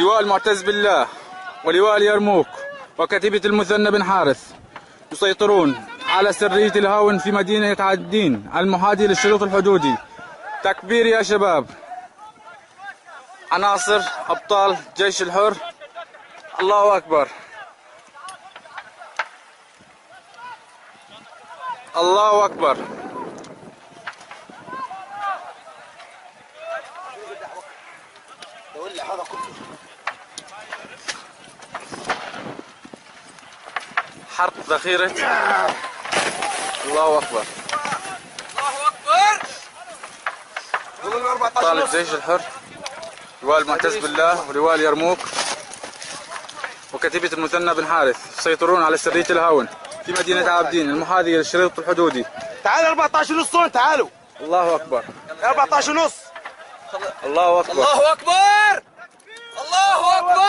لواء المعتز بالله ولواء اليرموك وكتيبة المثنى بن حارث يسيطرون على سرية الهاون في مدينة عدين المحاذية للشريط الحدودي. تكبير يا شباب. عناصر أبطال جيش الحر. الله أكبر. الله أكبر. حرق ذخيرة. الله أكبر. طالب جيش الحر لواء المعتز بالله ولواء اليرموك وكتيبة المثنى بن حارث يسيطرون على سرية الهاون في مدينة عابدين المحاذية للشريط الحدودي. تعال 14 ونص تعالوا. الله أكبر. 14 ونص الله أكبر. الله أكبر. Allahu Akbar!